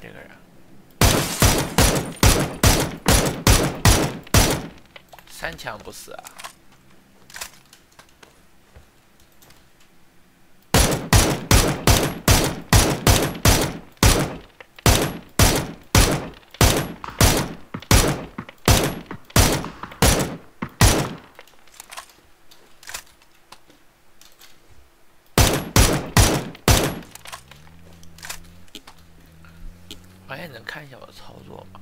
这个人。三枪不死啊！我也能看一下我的操作吗？